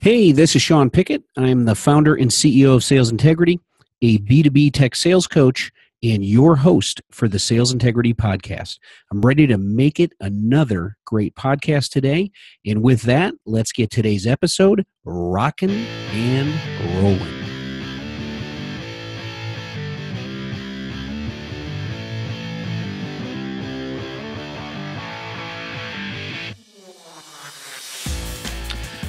Hey, this is Sean Piket. I'm the founder and CEO of Sales Integrity, a B2B tech sales coach, and your host for the Sales Integrity Podcast. I'm ready to make it another great podcast today. And with that, let's get today's episode rocking and rolling.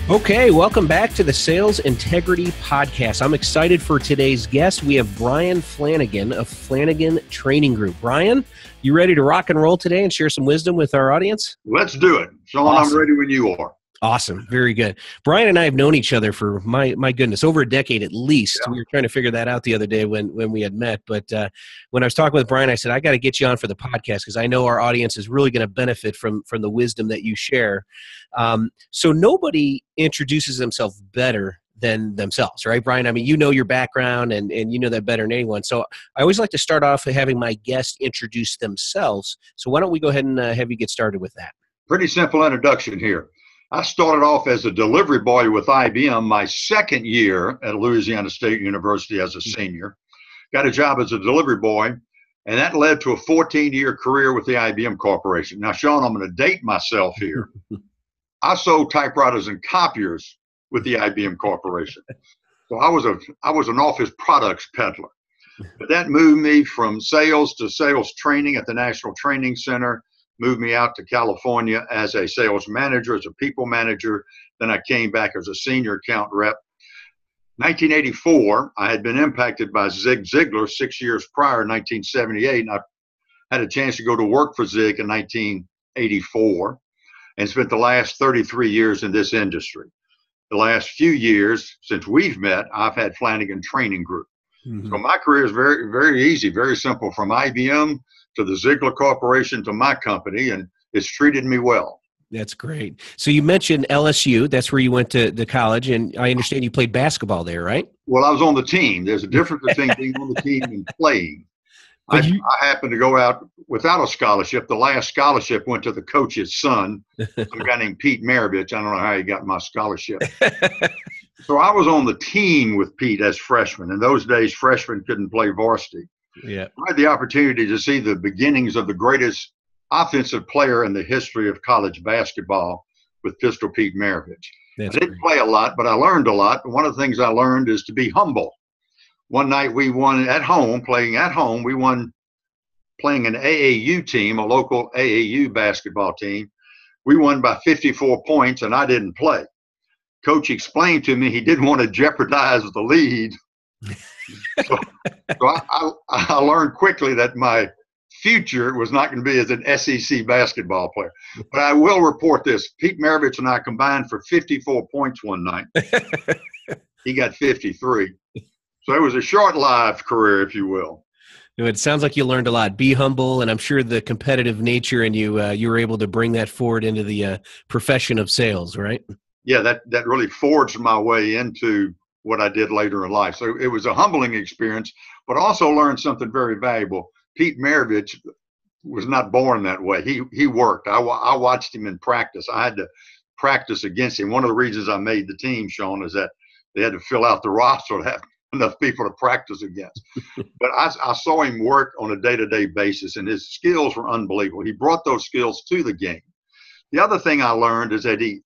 Okay, welcome back to the Sales Integrity Podcast. I'm excited for today's guest. We have Bryan Flanagan of Flanagan Training Group. Bryan, you ready to rock and roll today and share some wisdom with our audience? Let's do it. Sean, awesome. I'm ready when you are. Awesome. Very good. Bryan and I have known each other for my my goodness, over a decade at least. Yeah. We were trying to figure that out the other day when when we had met. But uh, when I was talking with Bryan, I said, I got to get you on for the podcast because I know our audience is really going to benefit from from the wisdom that you share. Um, so nobody introduces themselves better than themselves, right, Bryan? I mean, you know your background and, and you know that better than anyone. So I always like to start off having my guests introduce themselves. So why don't we go ahead and uh, have you get started with that? Pretty simple introduction here. I started off as a delivery boy with IBM my second year at Louisiana State University as a mm-hmm. senior. Got a job as a delivery boy, and that led to a 14 year career with the IBM Corporation. Now, Sean, I'm going to date myself here. I sold typewriters and copiers with the IBM Corporation. So I was a I was an office products peddler. But that moved me from sales to sales training at the National Training Center moved me out to California as a sales manager, as a people manager. Then I came back as a senior account rep. 1984, I had been impacted by Zig Ziglar six years prior, 1978, and I had a chance to go to work for Zig in 1984 and spent the last 33 years in this industry. The last few years since we've met, I've had Flanagan Training Group. Mm-hmm. So my career is very, very easy, very simple from IBM to the Ziglar Corporation to my company, and it's treated me well. That's great. So you mentioned LSU. That's where you went to, the college, and I understand you played basketball there, right? Well, I was on the team. There's a difference between being on the team and playing. I, you, I, happened to go out without a scholarship. The last scholarship went to the coach's son, some guy named Pete Maravich. I don't know how he got my scholarship. so I was on the team with Pete as freshman. In those days, freshmen couldn't play varsity. Yeah. I had the opportunity to see the beginnings of the greatest offensive player in the history of college basketball with Pistol Pete Maravich. That's I didn't great. play a lot, but I learned a lot. One of the things I learned is to be humble. One night we won at home, playing at home. We won playing an AAU team, a local AAU basketball team. We won by 54 points, and I didn't play. Coach explained to me he didn't want to jeopardize the lead so, so I, I, I, learned quickly that my future was not going to be as an SEC basketball player. But I will report this: Pete Maravich and I combined for 54 points one night. he got 53. So it was a short-lived career, if you will. It sounds like you learned a lot. Be humble, and I'm sure the competitive nature and you uh, you were able to bring that forward into the uh, profession of sales, right? Yeah, that that really forged my way into what I did later in life. So it was a humbling experience, but also learned something very valuable. Pete Maravich was not born that way. He he worked. I, I watched him in practice. I had to practice against him. One of the reasons I made the team, Sean, is that they had to fill out the roster to have enough people to practice against. but I, I saw him work on a day-to-day basis, and his skills were unbelievable. He brought those skills to the game. The other thing I learned is that he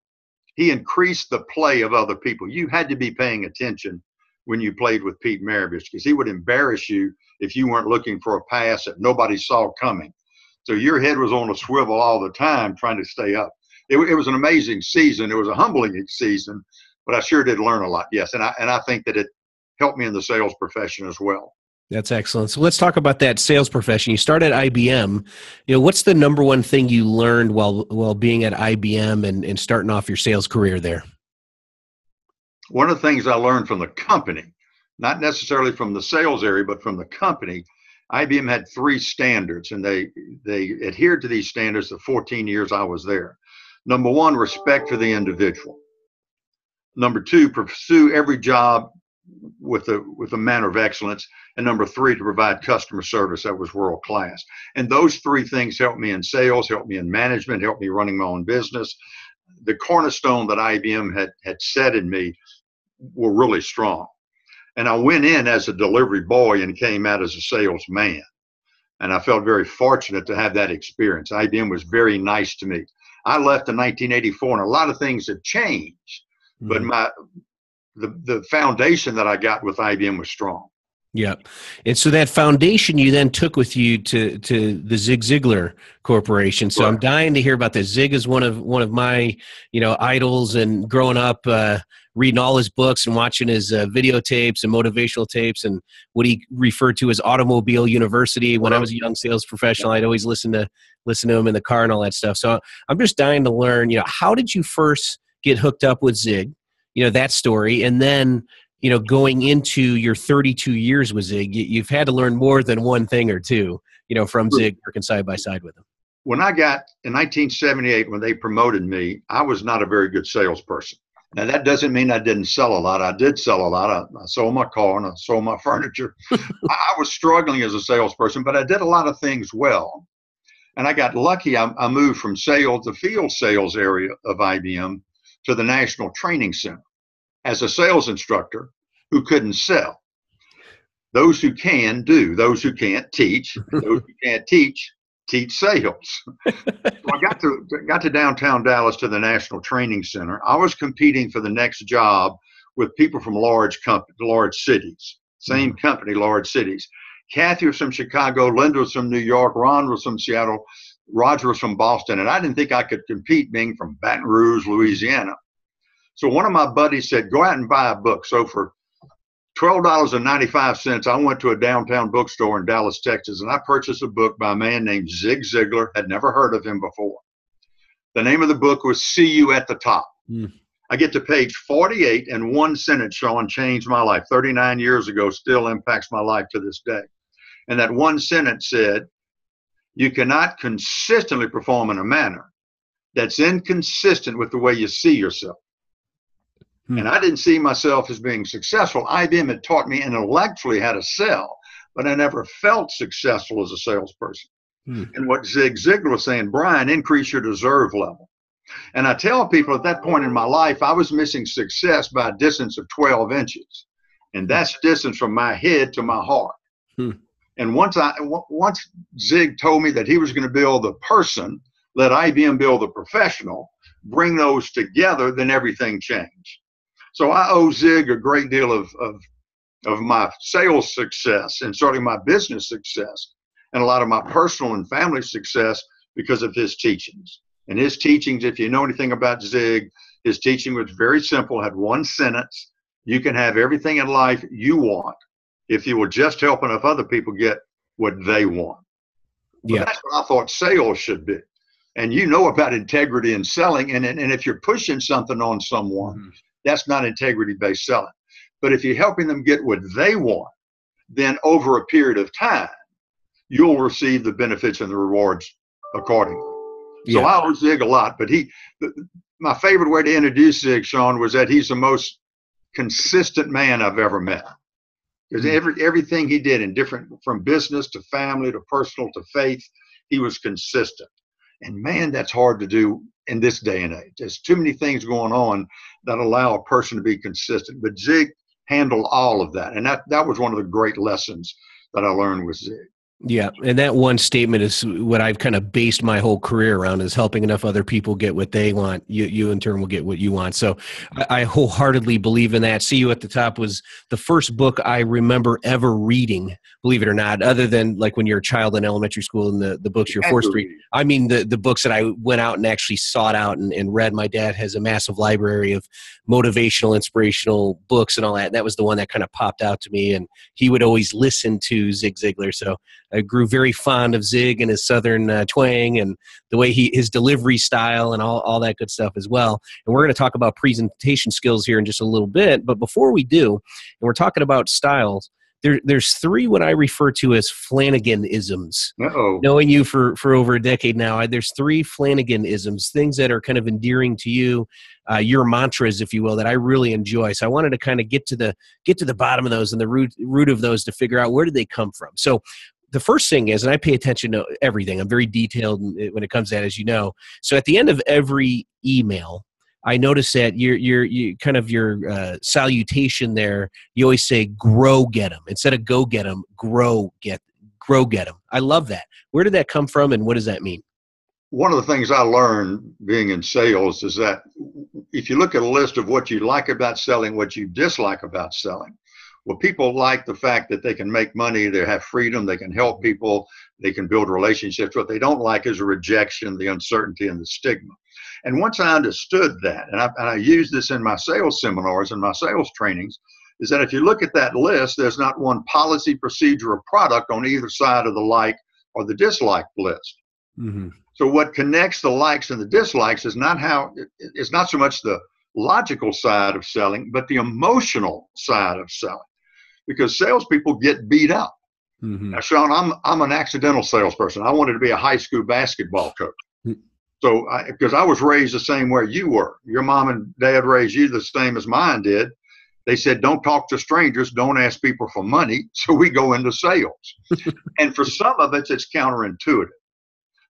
he increased the play of other people. You had to be paying attention when you played with Pete Maravich because he would embarrass you if you weren't looking for a pass that nobody saw coming. So your head was on a swivel all the time trying to stay up. It, it was an amazing season. It was a humbling season, but I sure did learn a lot. Yes, and I and I think that it helped me in the sales profession as well. That's excellent. So let's talk about that sales profession. You started at IBM. You know, what's the number one thing you learned while while being at IBM and, and starting off your sales career there? One of the things I learned from the company, not necessarily from the sales area, but from the company, IBM had three standards, and they they adhered to these standards the 14 years I was there. Number one, respect for the individual. Number two, pursue every job with a with a manner of excellence and number three to provide customer service that was world class and those three things helped me in sales helped me in management helped me running my own business the cornerstone that IBM had had set in me were really strong. And I went in as a delivery boy and came out as a salesman. And I felt very fortunate to have that experience. IBM was very nice to me. I left in 1984, and a lot of things have changed, mm-hmm. but my the the foundation that I got with IBM was strong. Yeah, and so that foundation you then took with you to to the Zig Ziglar Corporation. So right. I'm dying to hear about this. Zig is one of one of my you know idols, and growing up uh, reading all his books and watching his uh, videotapes and motivational tapes, and what he referred to as Automobile University. When right. I was a young sales professional, I'd always listen to listen to him in the car and all that stuff. So I'm just dying to learn. You know, how did you first get hooked up with Zig? You know that story, and then you know, going into your 32 years with Zig, you've had to learn more than one thing or two, you know, from Zig working side by side with him. When I got in 1978, when they promoted me, I was not a very good salesperson. Now that doesn't mean I didn't sell a lot. I did sell a lot. I, I sold my car and I sold my furniture. I was struggling as a salesperson, but I did a lot of things well. And I got lucky. I, I moved from sales, the field sales area of IBM, to the National Training Center as a sales instructor who couldn't sell. Those who can do, those who can't teach, those who can't teach, teach sales. so I got to got to downtown Dallas to the National Training Center. I was competing for the next job with people from large company, large cities. Same mm-hmm. company, large cities. Kathy was from Chicago, Linda was from New York, Ron was from Seattle, Roger was from Boston, and I didn't think I could compete being from Baton Rouge, Louisiana. So one of my buddies said, go out and buy a book. So for $12.95, I went to a downtown bookstore in Dallas, Texas, and I purchased a book by a man named Zig Ziglar. Had never heard of him before. The name of the book was See You at the Top. Mm. I get to page 48, and one sentence, Sean, changed my life. 39 years ago, still impacts my life to this day. And that one sentence said, You cannot consistently perform in a manner that's inconsistent with the way you see yourself. Hmm. And I didn't see myself as being successful. IBM had taught me intellectually how to sell, but I never felt successful as a salesperson. Hmm. And what Zig Ziglar was saying, Bryan, increase your deserve level. And I tell people at that point in my life, I was missing success by a distance of 12 inches. And that's distance from my head to my heart. Hmm. And once I once Zig told me that he was going to build the person, let IBM build the professional, bring those together, then everything changed. So I owe Zig a great deal of, of, of my sales success and certainly my business success and a lot of my personal and family success because of his teachings. And his teachings, if you know anything about Zig, his teaching was very simple, had one sentence. You can have everything in life you want if you will just help enough other people get what they want. Yeah. that's what I thought sales should be. And you know about integrity in selling. And, and, and if you're pushing something on someone, mm-hmm. That's not integrity based selling. But if you're helping them get what they want, then over a period of time, you'll receive the benefits and the rewards accordingly. Yeah. So I owe Zig a lot, but he, my favorite way to introduce Zig, Sean, was that he's the most consistent man I've ever met. Because mm-hmm. every everything he did in different, from business to family to personal to faith, he was consistent. And man, that's hard to do in this day and age. There's too many things going on that allow a person to be consistent. But Zig handled all of that. And that, that was one of the great lessons that I learned with Zig. Yeah, and that one statement is what I've kind of based my whole career around is helping enough other people get what they want. You, you in turn will get what you want. So I, I wholeheartedly believe in that. See You at the Top was the first book I remember ever reading, believe it or not, other than like when you're a child in elementary school and the, the books you're forced to read. I mean, the, the books that I went out and actually sought out and, and read. My dad has a massive library of motivational, inspirational books and all that. And that was the one that kind of popped out to me. And he would always listen to Zig Ziglar. So I grew very fond of Zig and his southern uh, twang and the way he his delivery style and all, all that good stuff as well. And we're going to talk about presentation skills here in just a little bit. But before we do, and we're talking about styles, there, there's three what I refer to as Flanaganisms. Uh-oh. Knowing you for, for over a decade now, there's three Flanaganisms, things that are kind of endearing to you, uh, your mantras, if you will, that I really enjoy. So I wanted to kind of get to the get to the bottom of those and the root root of those to figure out where did they come from. So the first thing is, and I pay attention to everything. I'm very detailed when it comes to that, as you know. So at the end of every email, I notice that your your you kind of your uh, salutation there. You always say "grow get them" instead of "go get them." Grow get grow get them. I love that. Where did that come from, and what does that mean? One of the things I learned being in sales is that if you look at a list of what you like about selling, what you dislike about selling, well, people like the fact that they can make money, they have freedom, they can help people, they can build relationships. What they don't like is a rejection, the uncertainty, and the stigma. And once I understood that, and I, and I use this in my sales seminars and my sales trainings, is that if you look at that list, there's not one policy, procedure, or product on either side of the like or the dislike list. Mm-hmm. So what connects the likes and the dislikes is not how it's not so much the logical side of selling, but the emotional side of selling because salespeople get beat up. Mm-hmm. Now, Sean, I'm I'm an accidental salesperson. I wanted to be a high school basketball coach. Mm-hmm. So, because I, I, was raised the same way you were, your mom and dad raised you the same as mine did. They said, "Don't talk to strangers. Don't ask people for money." So we go into sales, and for some of us, it's counterintuitive.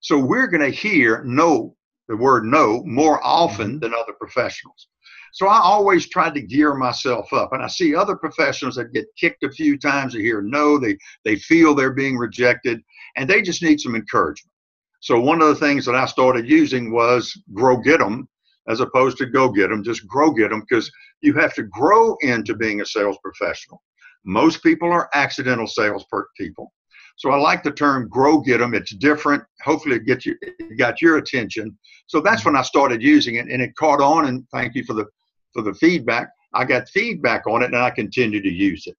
So we're going to hear no, the word no, more often mm-hmm. than other professionals. So I always tried to gear myself up. And I see other professionals that get kicked a few times, they hear no, they, they feel they're being rejected, and they just need some encouragement. So one of the things that I started using was grow get them as opposed to go get them, just grow get them because you have to grow into being a sales professional. Most people are accidental sales people. So I like the term grow get them. It's different. Hopefully it gets you it got your attention. So that's when I started using it and it caught on and thank you for the for the feedback. I got feedback on it and I continue to use it.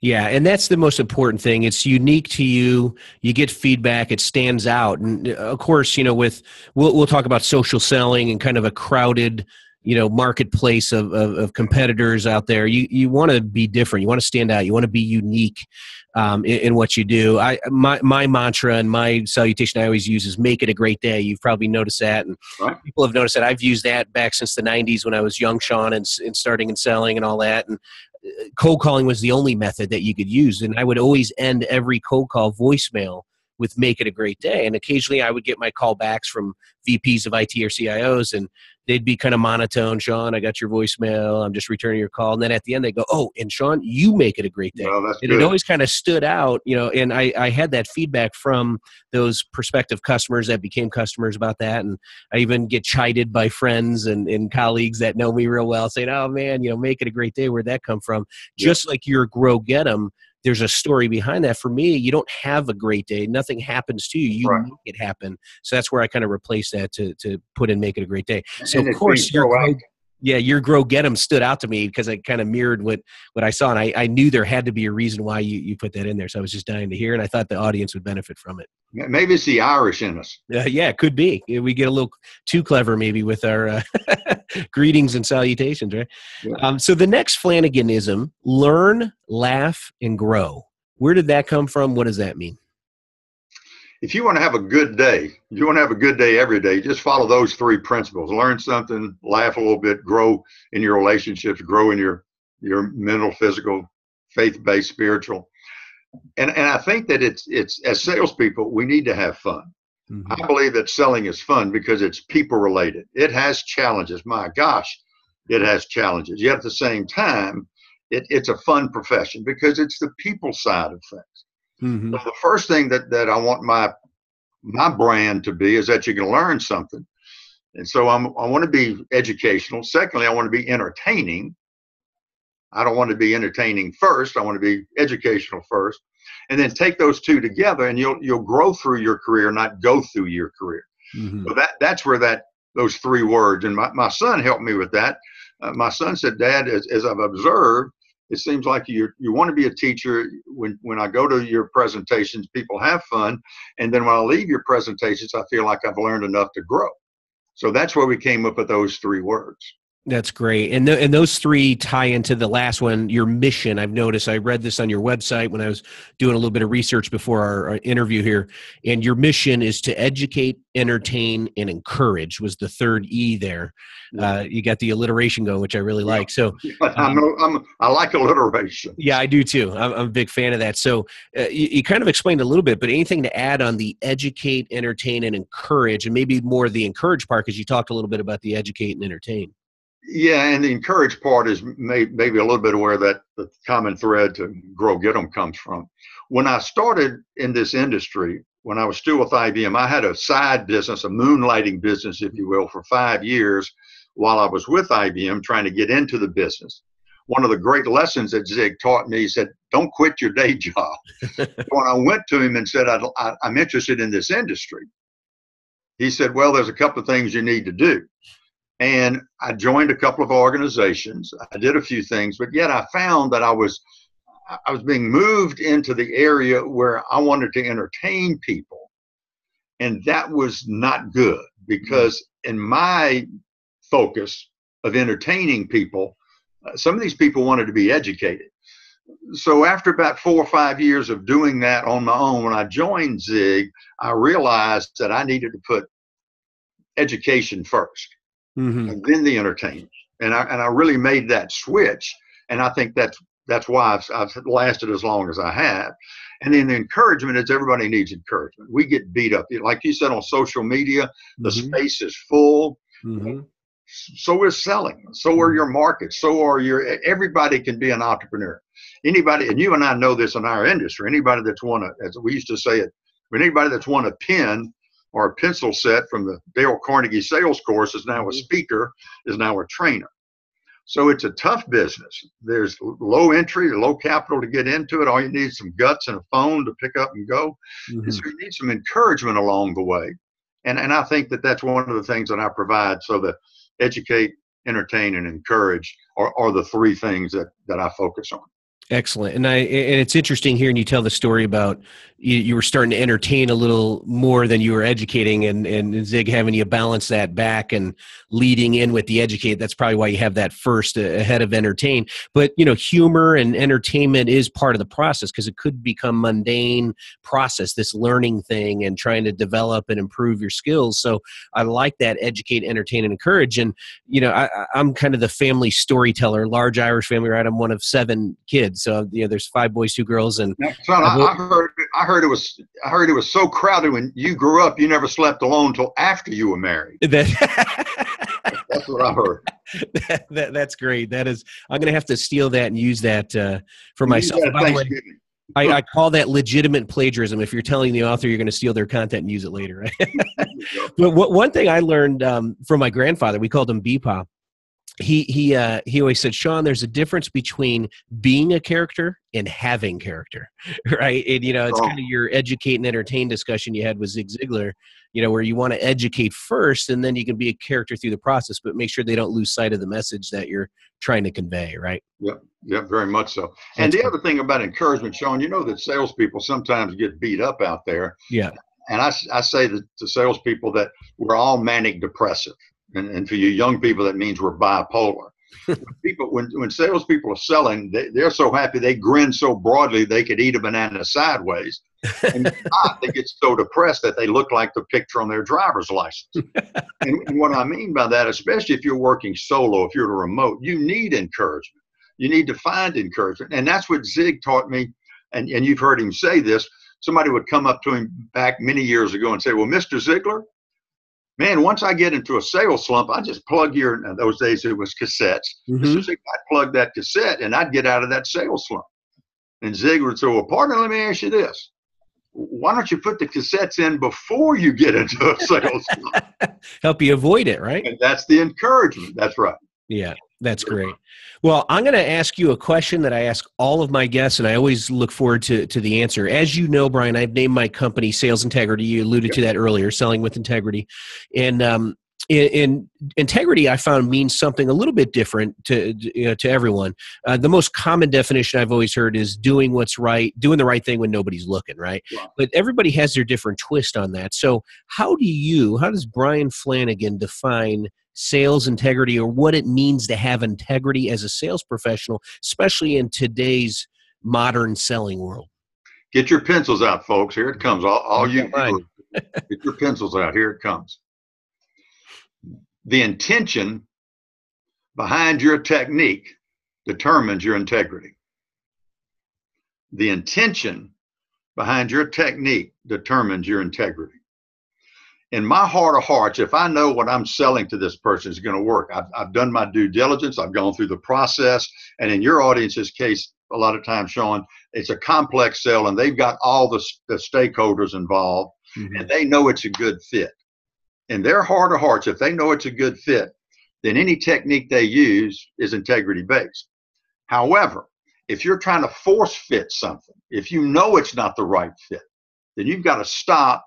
Yeah, and that's the most important thing. It's unique to you. You get feedback. It stands out. And of course, you know, with we'll we'll talk about social selling and kind of a crowded you know marketplace of, of, of competitors out there you you want to be different you want to stand out you want to be unique um, in, in, what you do. I my my mantra and my salutation I always use is "Make it a great day." You've probably noticed that, and right. people have noticed that. I've used that back since the '90s when I was young, Sean, and, and starting and selling and all that. And uh, cold calling was the only method that you could use, and I would always end every cold call voicemail with "Make it a great day." And occasionally, I would get my callbacks from VPs of IT or CIOs, and they'd be kind of monotone. Sean, I got your voicemail. I'm just returning your call. And then at the end, they go, "Oh, and Sean, you make it a great day." Well, and good. it always kind of stood out, you know. And I, I had that feedback from those prospective customers that became customers about that, and I even get chided by friends and, and colleagues that know me real well, saying, "Oh man, you know, make it a great day." Where'd that come from? Yeah. Just like your grow get them there's a story behind that. For me, you don't have a great day. Nothing happens to you. You right. make it happen. So that's where I kind of replace that to to put in make it a great day. So and of course your grow, yeah, your grow get them stood out to me because it kind of mirrored what what I saw, and I, I knew there had to be a reason why you you put that in there. So I was just dying to hear, and I thought the audience would benefit from it. Maybe it's the Irish in us. Uh, yeah, it could be. We get a little too clever, maybe, with our uh, greetings and salutations, right? Yeah. Um, so the next Flanaganism: learn, laugh, and grow. Where did that come from? What does that mean? If you want to have a good day, you want to have a good day every day, just follow those three principles. Learn something, laugh a little bit, grow in your relationships, grow in your your mental, physical, faith-based, spiritual and and I think that it's it's as salespeople we need to have fun. Mm-hmm. I believe that selling is fun because it's people related. It has challenges. My gosh, it has challenges. Yet at the same time, it, it's a fun profession because it's the people side of things. Mm-hmm. So the first thing that that I want my my brand to be is that you can learn something. And so I'm, I want to be educational. Secondly, I want to be entertaining. I don't want to be entertaining first. I want to be educational first, and then take those two together, and you'll you'll grow through your career, not go through your career. Mm-hmm. So that that's where that those three words. And my, my son helped me with that. Uh, my son said, "Dad, as, as I've observed, it seems like you you want to be a teacher. When when I go to your presentations, people have fun, and then when I leave your presentations, I feel like I've learned enough to grow." So that's where we came up with those three words. That's great. And, th- and those three tie into the last one, your mission. I've noticed, I read this on your website when I was doing a little bit of research before our, our interview here. And your mission is to educate, entertain, and encourage, was the third E there. Uh, you got the alliteration going, which I really like. So I know I'm, I like alliteration. Yeah, I do too. I'm, I'm a big fan of that. So uh, you, you kind of explained a little bit, but anything to add on the educate, entertain, and encourage, and maybe more the encourage part, because you talked a little bit about the educate and entertain. Yeah, and the encourage part is may, maybe a little bit of where that the common thread to grow get them comes from. When I started in this industry, when I was still with IBM, I had a side business, a moonlighting business, if you will, for five years while I was with IBM trying to get into the business. One of the great lessons that Zig taught me, he said, don't quit your day job. when I went to him and said, I, I, I'm interested in this industry, he said, well, there's a couple of things you need to do. And I joined a couple of organizations. I did a few things, but yet I found that I was I was being moved into the area where I wanted to entertain people. And that was not good because in my focus of entertaining people, uh, some of these people wanted to be educated. So after about four or five years of doing that on my own, when I joined Zig, I realized that I needed to put education 1st mm-hmm. and then the entertainment. And I and I really made that switch, and I think that's that's why I've, I've lasted as long as I have. And then the encouragement is everybody needs encouragement. We get beat up, like you said on social media. The mm-hmm. space is full. Mm-hmm. So is selling. So are mm-hmm. your markets. So are your. Everybody can be an entrepreneur. Anybody, and you and I know this in our industry. Anybody that's won a, as we used to say it, anybody that's won a pen or a pencil set from the Dale Carnegie sales course is now a mm-hmm. speaker, is now a trainer. So it's a tough business. There's low entry, low capital to get into it. All you need is some guts and a phone to pick up and go. Mm-hmm. And so you need some encouragement along the way. And, and I think that that's one of the things that I provide. So the educate, entertain, and encourage are, are the three things that, that I focus on. Excellent, and I and it's interesting hearing you tell the story about you, you, were starting to entertain a little more than you were educating, and and Zig having you balance that back and leading in with the educate. That's probably why you have that first uh, ahead of entertain. But you know, humor and entertainment is part of the process because it could become mundane process, this learning thing, and trying to develop and improve your skills. So I like that educate, entertain, and encourage. And you know, I, I'm kind of the family storyteller, large Irish family, right? I'm one of seven kids so you know, there's five boys, two girls, and now, son, I, I, heard I heard it was I heard it was so crowded when you grew up. You never slept alone until after you were married. That, that's what I heard. That, that, that's great. That is, I'm going to have to steal that and use that uh, for myself. By way, I, I, call that legitimate plagiarism. If you're telling the author you're going to steal their content and use it later, right? but what, one thing I learned um, from my grandfather, we called him Beepaw he he uh, he always said, Sean, there's a difference between being a character and having character, right? And you know, it's oh. kind of your educate and entertain discussion you had with Zig Ziglar, you know, where you want to educate first, and then you can be a character through the process, but make sure they don't lose sight of the message that you're trying to convey, right? Yep, yep, very much so. And That's the other thing about encouragement, Sean, you know that salespeople sometimes get beat up out there. Yeah. And I, I say that to salespeople that we're all manic depressive and, and for you young people, that means we're bipolar. people, when, when salespeople are selling, they, they're so happy they grin so broadly they could eat a banana sideways. and not, they get so depressed that they look like the picture on their driver's license. and, and what I mean by that, especially if you're working solo, if you're a remote, you need encouragement. You need to find encouragement. And that's what Zig taught me. And, and you've heard him say this. Somebody would come up to him back many years ago and say, Well, Mr. Ziglar, man, once I get into a sales slump, I just plug your, in those days it was cassettes. Mm-hmm. I'd plug that cassette and I'd get out of that sales slump. And Zig would say, well, partner, let me ask you this. Why don't you put the cassettes in before you get into a sales slump? Help you avoid it, right? And that's the encouragement. That's right. Yeah, that's great. Well, I'm going to ask you a question that I ask all of my guests, and I always look forward to, to the answer. As you know, Bryan, I've named my company Sales Integrity. You alluded to that earlier, selling with integrity. And um, in, in, integrity, I found means something a little bit different to you know, to everyone. Uh, the most common definition I've always heard is doing what's right, doing the right thing when nobody's looking, right? Yeah. But everybody has their different twist on that. So, how do you, how does Bryan Flanagan define sales integrity or what it means to have integrity as a sales professional, especially in today's modern selling world? Get your pencils out, folks. Here it comes. All, all you get your pencils out. Here it comes. The intention behind your technique determines your integrity. The intention behind your technique determines your integrity. In my heart of hearts, if I know what I'm selling to this person is going to work, I've, I've done my due diligence, I've gone through the process, and in your audience's case, a lot of times, Sean, it's a complex sale and they've got all the, the stakeholders involved mm-hmm. and they know it's a good fit. In their heart of hearts, if they know it's a good fit, then any technique they use is integrity based. However, if you're trying to force fit something, if you know it's not the right fit, then you've got to stop,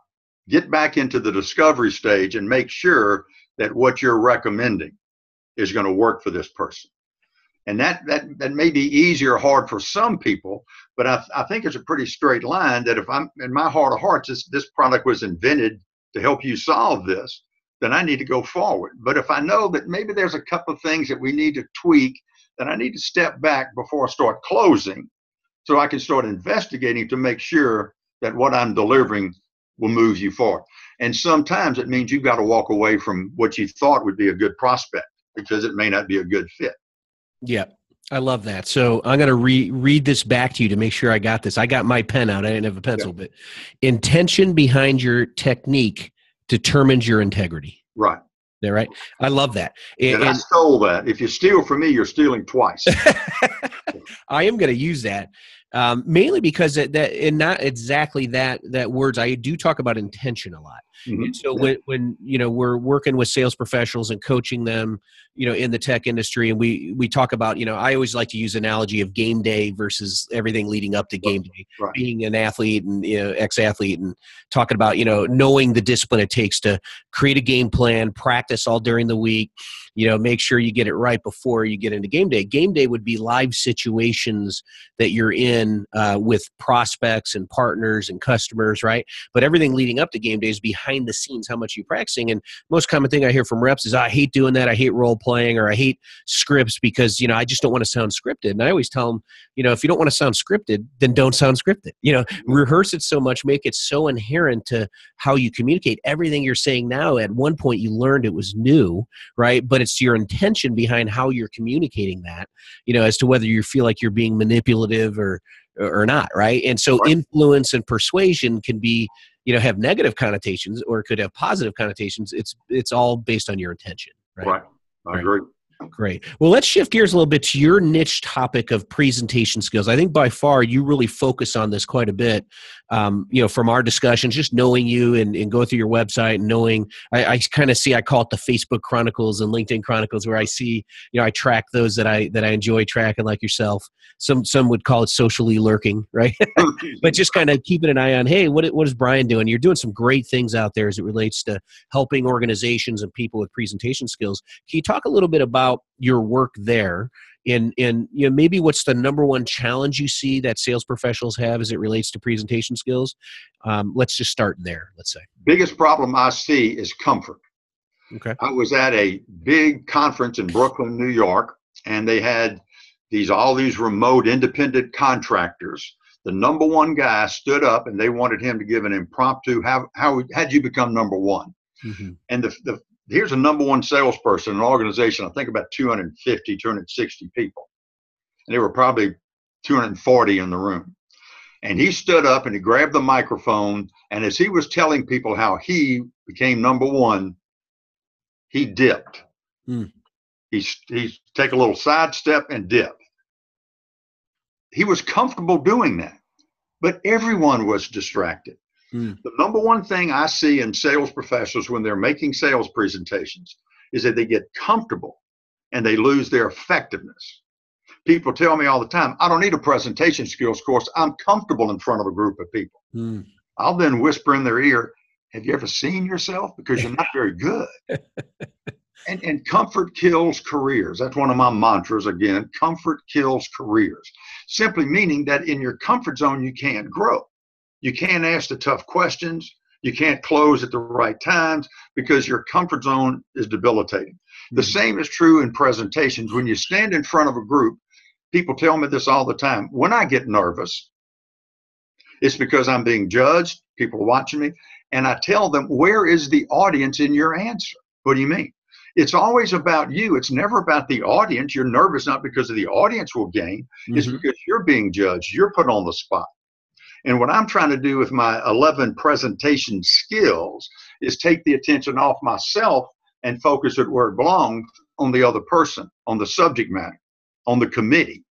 get back into the discovery stage, and make sure that what you're recommending is going to work for this person. And that, that, that may be easy or hard for some people, but I, I think it's a pretty straight line that if I'm in my heart of hearts, this, this product was invented to help you solve this, then I need to go forward. But if I know that maybe there's a couple of things that we need to tweak, then I need to step back before I start closing so I can start investigating to make sure that what I'm delivering will move you forward. And sometimes it means you've got to walk away from what you thought would be a good prospect because it may not be a good fit. Yeah. I love that. So I'm going to re- read this back to you to make sure I got this. I got my pen out. I didn't have a pencil, yeah. but intention behind your technique determines your integrity. Right. There, right? I love that. And, and I stole that. If you steal from me, you're stealing twice. I am going to use that um, mainly because that, that and not exactly that that words. I do talk about intention a lot. Mm-hmm. so yeah. when when you know we're working with sales professionals and coaching them, you know, in the tech industry, and we we talk about you know I always like to use analogy of game day versus everything leading up to game day. Right. Being an athlete and you know ex athlete and talking about you know knowing the discipline it takes to create a game plan, practice all during the week you know make sure you get it right before you get into game day game day would be live situations that you're in uh, with prospects and partners and customers right but everything leading up to game day is behind the scenes how much you're practicing and most common thing i hear from reps is i hate doing that. I hate role playing or i hate scripts because you know i just don't want to sound scripted. And i always tell them you know if you don't want to sound scripted then don't sound scripted. You know mm-hmm. rehearse it so much make it so inherent to how you communicate. Everything you're saying now at one point you learned it was new right? But it's your intention behind how you're communicating that you know as to whether you feel like you're being manipulative or or not right? And so influence and persuasion can be you know have negative connotations or could have positive connotations. It's it's all based on your intention right, right. i agree Great. Well, let's shift gears a little bit to your niche topic of presentation skills. I think by far you really focus on this quite a bit. Um, you know, from our discussions, just knowing you and, and going through your website and knowing, I, I kind of see, I call it the Facebook Chronicles and LinkedIn Chronicles, where I see, you know, I track those that I that I enjoy tracking, like yourself. Some some would call it socially lurking, right? but just kind of keeping an eye on, hey, what what is Bryan doing? You're doing some great things out there as it relates to helping organizations and people with presentation skills. Can you talk a little bit about about your work there and and you know maybe what's the number one challenge you see that sales professionals have as it relates to presentation skills? Um, let's just start there let's say. Biggest problem i see is comfort. Okay. I was at a big conference in brooklyn new york and they had these all these remote independent contractors. The number one guy stood up and they wanted him to give an impromptu how how had you become number one? Mm-hmm. and the, the here's a number one salesperson in an organization, I think about 250, 260 people. And there were probably 240 in the room. And he stood up and he grabbed the microphone. And as he was telling people how he became number one, he dipped. Hmm. He's, he's take a little sidestep and dip. He was comfortable doing that, but everyone was distracted. Mm. The number one thing I see in sales professionals when they're making sales presentations is that they get comfortable and they lose their effectiveness. People tell me all the time, I don't need a presentation skills course. I'm comfortable in front of a group of people. Mm. I'll then whisper in their ear, Have you ever seen yourself? Because you're not very good. and, and comfort kills careers. That's one of my mantras again. Comfort kills careers. Simply meaning that in your comfort zone, you can't grow. You can't ask the tough questions. You can't close at the right times because your comfort zone is debilitating. The Mhm. same is true in presentations. When you stand in front of a group, people tell me this all the time. When I get nervous, it's because I'm being judged, people are watching me, and I tell them, Where is the audience in your answer? What do you mean? It's always about you. It's never about the audience. You're nervous not because of the audience will gain, it's Mhm. because you're being judged. You're put on the spot. And what I'm trying to do with my 11 presentation skills is take the attention off myself and focus it where it belongs on the other person, on the subject matter, on the committee.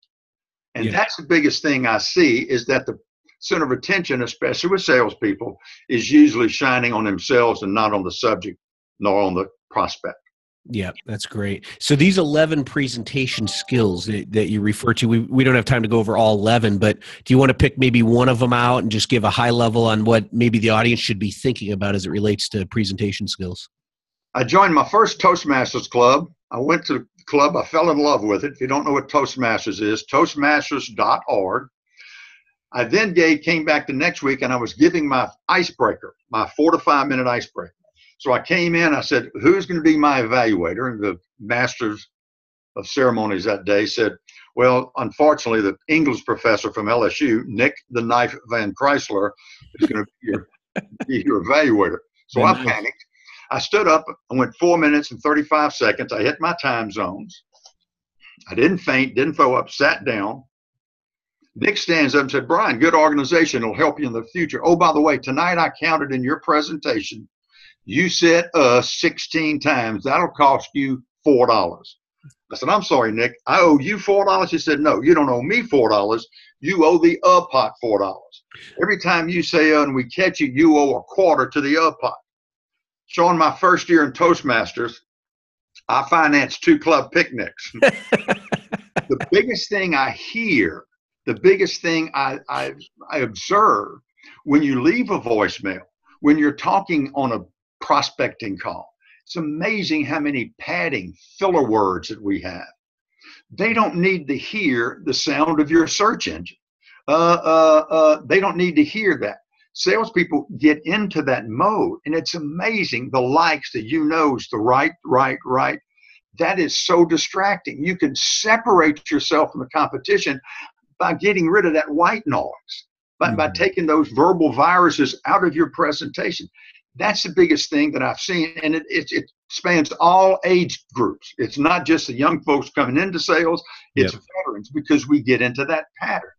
And Yeah. that's the biggest thing I see is that the center of attention, especially with salespeople, is usually shining on themselves and not on the subject nor on the prospect. Yeah, that's great. So these 11 presentation skills that, that you refer to, we, we don't have time to go over all 11, but do you want to pick maybe one of them out and just give a high level on what maybe the audience should be thinking about as it relates to presentation skills? I joined my first Toastmasters club. I went to the club. I fell in love with it. If you don't know what Toastmasters is, toastmasters.org. I then gave, came back the next week and I was giving my icebreaker, my four to five minute icebreaker. So I came in, I said, Who's going to be my evaluator? And the masters of ceremonies that day said, Well, unfortunately, the English professor from LSU, Nick the Knife Van Chrysler, is going to be your, be your evaluator. So I Nice. panicked. I stood up. I went four minutes and 35 seconds. I hit my time zones. I didn't faint, didn't throw up, sat down. Nick stands up and said, Bryan, good organization. It'll help you in the future. Oh, by the way, tonight I counted in your presentation. You said us 16 times. That'll cost you $4. I said, I'm sorry, Nick. I owe you $4. He said, No, you don't owe me $4. You owe the uh pot $4. Every time you say uh and we catch you, you owe a quarter to the uh pot. So in my first year in Toastmasters, I financed two club picnics. the biggest thing I hear, the biggest thing I, I, I observe when you leave a voicemail, when you're talking on a prospecting call, it's amazing how many padding filler words that we have. They don't need to hear the sound of your search engine. Uh, uh, uh, they don't need to hear that. Salespeople get into that mode, and it's amazing the likes, the you knows, the right, right, right. That is so distracting. You can separate yourself from the competition by getting rid of that white noise, by, by Mhm. taking those verbal viruses out of your presentation. That's the biggest thing that I've seen, and it, it, it spans all age groups. It's not just the young folks coming into sales, it's veterans because we get into that pattern.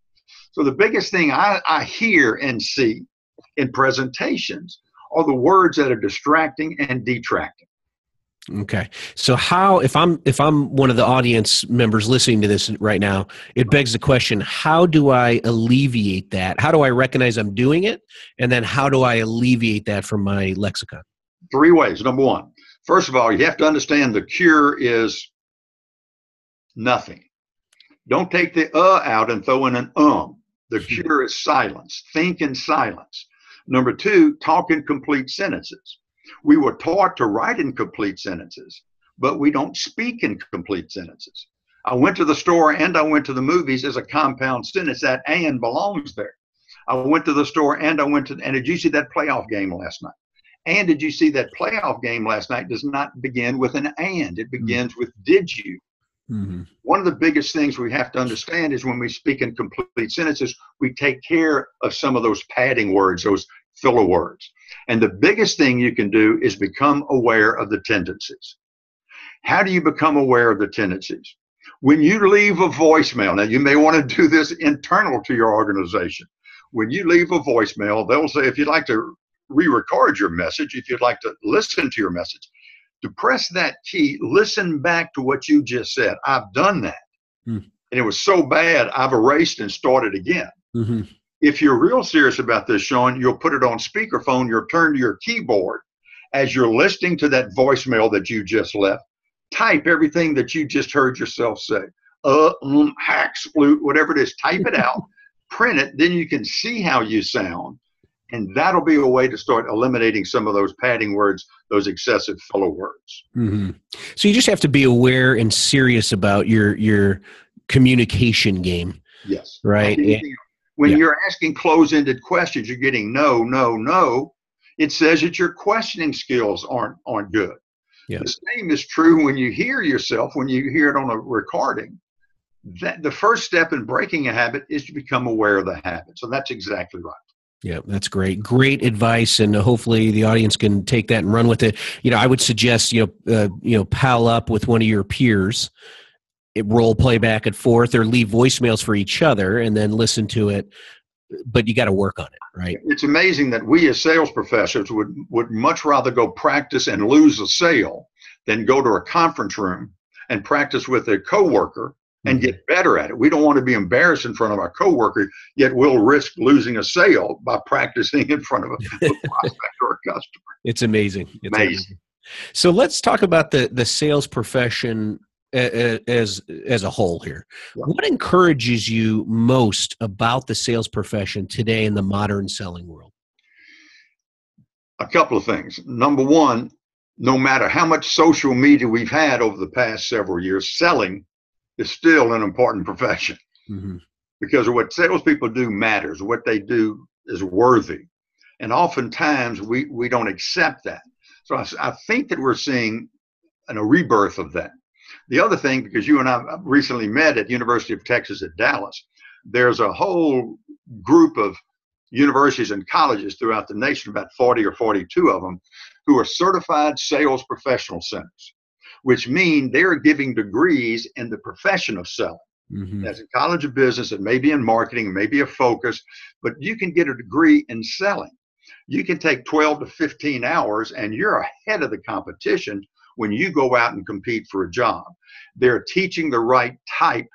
So the biggest thing I, I hear and see in presentations are the words that are distracting and detracting. Okay. So how if I'm if I'm one of the audience members listening to this right now, it begs the question, how do I alleviate that? How do I recognize I'm doing it? And then how do I alleviate that from my lexicon? Three ways. Number one, first of all, you have to understand the cure is nothing. Don't take the uh out and throw in an um. The cure is silence. Think in silence. Number two, talk in complete sentences. We were taught to write in complete sentences, but we don't speak in complete sentences. I went to the store and I went to the movies as a compound sentence. That and belongs there. I went to the store and I went to, and did you see that playoff game last night? And did you see that playoff game last night does not begin with an and, it begins with did you. Mm-hmm. One of the biggest things we have to understand is when we speak in complete sentences, we take care of some of those padding words, those filler words. And the biggest thing you can do is become aware of the tendencies. How do you become aware of the tendencies? When you leave a voicemail, now you may want to do this internal to your organization. When you leave a voicemail, they'll say, if you'd like to re record your message, if you'd like to listen to your message, to press that key, listen back to what you just said. I've done that. Hmm. And it was so bad, I've erased and started again. Mm-hmm. If you're real serious about this, Sean, you'll put it on speakerphone, you'll turn to your keyboard as you're listening to that voicemail that you just left. Type everything that you just heard yourself say. Uh, um, hack, sploot, whatever it is, type it out, print it, then you can see how you sound. And that'll be a way to start eliminating some of those padding words, those excessive filler words. Mm-hmm. So you just have to be aware and serious about your your communication game, Yes. right? Anything- When yeah. you're asking close ended questions, you're getting no, no, no. it says that your questioning skills aren't aren't good. Yeah. The same is true when you hear yourself, when you hear it on a recording. That the first step in breaking a habit is to become aware of the habit. So that's exactly right. Yeah, that's great. Great advice, and hopefully the audience can take that and run with it. You know, I would suggest you know, uh, you know, pal up with one of your peers, role play back and forth, or leave voicemails for each other, and then listen to it. But you got to work on it, right? It's amazing that we as sales professors would would much rather go practice and lose a sale than go to a conference room and practice with a coworker and Mm-hmm. get better at it. We don't want to be embarrassed in front of our coworker, yet we'll risk losing a sale by practicing in front of a, a prospect or a customer. It's amazing. It's Amazing. So let's talk about the the sales profession as as a whole here. Yeah. What encourages you most about the sales profession today in the modern selling world? A couple of things. Number one, no matter how much social media we've had over the past several years, selling is still an important profession. Mm-hmm. because what salespeople do matters. What they do is worthy, and oftentimes we we don't accept that. So I think that we're seeing an, a rebirth of that. The other thing, because you and I recently met at the University of Texas at Dallas, there's a whole group of universities and colleges throughout the nation, about 40 or 42 of them, who are certified sales professional centers, which mean they're giving degrees in the profession of selling Mm-hmm. as a college of business, it may be in marketing, it may be a focus, but you can get a degree in selling. You can take 12 to 15 hours and you're ahead of the competition when you go out and compete for a job. They're teaching the right type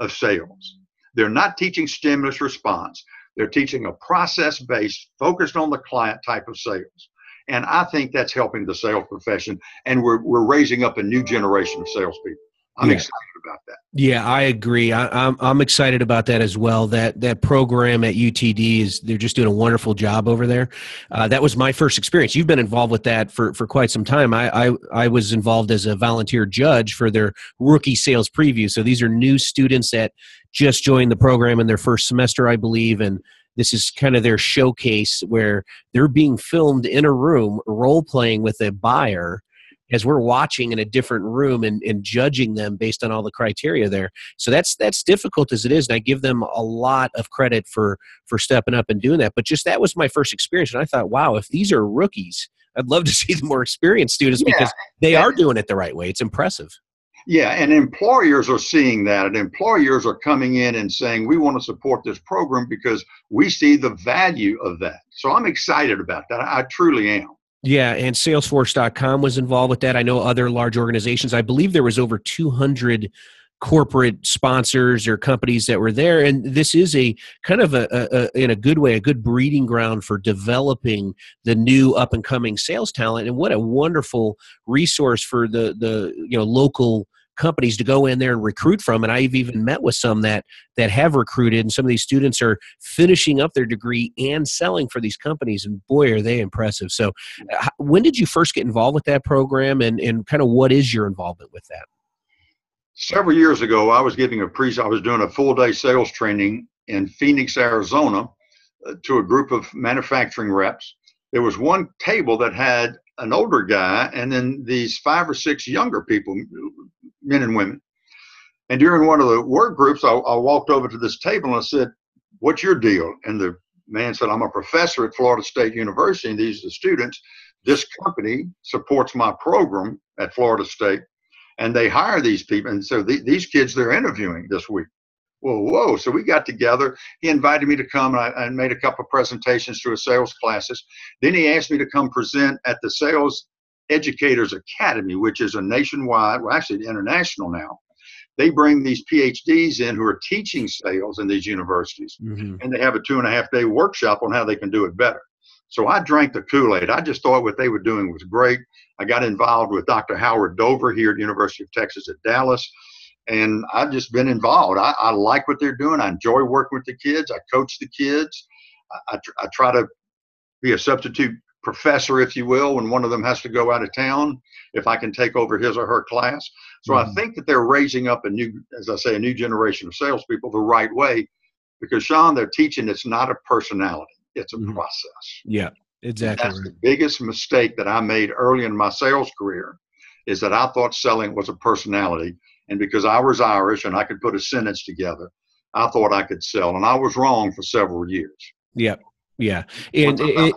of sales. They're not teaching stimulus response. They're teaching a process based, focused on the client type of sales. And I think that's helping the sales profession. And we're, we're raising up a new generation of salespeople. I'm Yeah. excited about that. Yeah, I agree. I, I'm I'm excited about that as well. That that program at UTD is they're just doing a wonderful job over there. Uh, that was my first experience. You've been involved with that for, for quite some time. I, I I was involved as a volunteer judge for their rookie sales preview. So these are new students that just joined the program in their first semester, I believe, and this is kind of their showcase where they're being filmed in a room role playing with a buyer as we're watching in a different room and, and judging them based on all the criteria there. So that's that's difficult as it is, and I give them a lot of credit for for stepping up and doing that. But just that was my first experience, and I thought, wow, if these are rookies, I'd love to see the more experienced students Yeah. because they are doing it the right way. It's impressive. Yeah, and employers are seeing that, and employers are coming in and saying, we want to support this program because we see the value of that. So I'm excited about that. I, I truly am. Yeah, and Salesforce.com was involved with that. I know other large organizations. I believe there was over 200 corporate sponsors or companies that were there, and this is a kind of a, a, a in a good way a good breeding ground for developing the new up and coming sales talent. And what a wonderful resource for the the you know local companies to go in there and recruit from and i've even met with some that that have recruited and some of these students are finishing up their degree and selling for these companies and boy are they impressive so uh, when did you first get involved with that program and, and kind of what is your involvement with that Several years ago, I was giving a pre I was doing a full day sales training in Phoenix, Arizona uh, to a group of manufacturing reps. There was one table that had an older guy and then these five or six younger people, men and women. And during one of the work groups, I, I walked over to this table and I said, What's your deal? And the man said, I'm a professor at Florida State University, and these are the students. This company supports my program at Florida State, and they hire these people. And so the, these kids they're interviewing this week. Whoa, whoa. So we got together. He invited me to come, and I, I made a couple of presentations to his sales classes. Then he asked me to come present at the Sales Educators Academy, which is a nationwide, well, actually international now. They bring these PhDs in who are teaching sales in these universities, mm-hmm. and they have a two and a half day workshop on how they can do it better. So I drank the Kool Aid. I just thought what they were doing was great. I got involved with Dr. Howard Dover here at University of Texas at Dallas, and I've just been involved. I, I like what they're doing. I enjoy working with the kids. I coach the kids. I, I, tr- I try to be a substitute professor, if you will, when one of them has to go out of town, if I can take over his or her class. So I Mhm. think that they're raising up a new, as I say, a new generation of salespeople the right way, because Sean, they're teaching it's not a personality, it's a Mhm. process. Yeah, Exactly. That's right. the biggest mistake that I made early in my sales career is that I thought selling was a personality. And because I was Irish and I could put a sentence together, I thought I could sell. And I was wrong for several years. Yeah. Yeah, and it,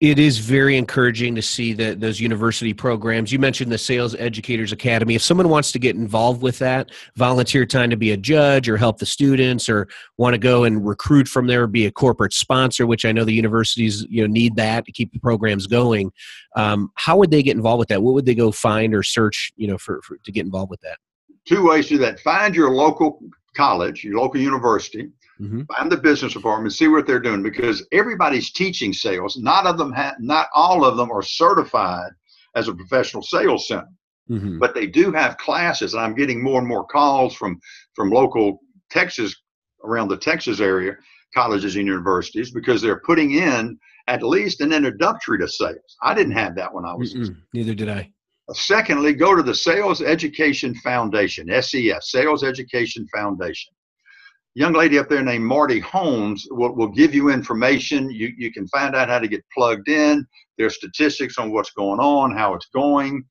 it is very encouraging to see that those university programs. You mentioned the Sales Educators Academy. If someone wants to get involved with that, volunteer time to be a judge or help the students, or want to go and recruit from there, be a corporate sponsor, which I know the universities you know need that to keep the programs going. Um, how would they get involved with that? What would they go find or search, you know, for, for to get involved with that? Two ways to that: find your local college, your local university Mm-hmm. Find the business department, see what they're doing because everybody's teaching sales. Not of them, ha- not all of them are certified as a professional sales center, mm-hmm. but they do have classes. And I'm getting more and more calls from from local Texas around the Texas area colleges and universities because they're putting in at least an introductory to sales. I didn't have that when I was. Neither did I. Secondly, go to the Sales Education Foundation, SES, Sales Education Foundation young lady up there named Marty Holmes will, will give you information. You, you can find out how to get plugged in. There's statistics on what's going on, how it's going.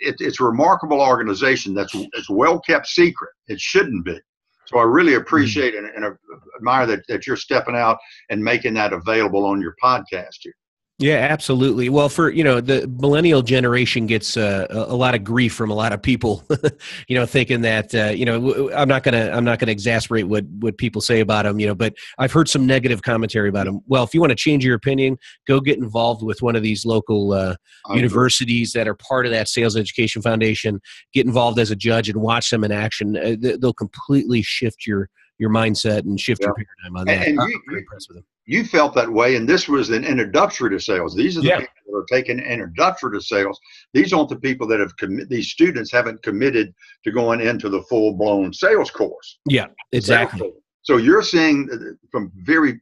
It, it's a remarkable organization that's it's well kept secret. It shouldn't be. So I really hmm. appreciate and, and admire that, that you're stepping out and making that available on your podcast here. Yeah, absolutely. Well, for you know, the millennial generation gets uh, a lot of grief from a lot of people, you know, thinking that uh, you know I'm not gonna I'm not gonna exasperate what what people say about them, you know, but I've heard some negative commentary about them. Well, if you want to change your opinion, go get involved with one of these local uh, universities that are part of that Sales Education Foundation. Get involved as a judge and watch them in action. Uh, they'll completely shift your your mindset and shift yeah. your paradigm on that. And, and you, impressed with them you felt that way, and this was an introductory to sales. These are the yeah. people that are taking introductory to sales. These aren't the people that have committed. These students haven't committed to going into the full blown sales course. Yeah, exactly. So you're seeing from very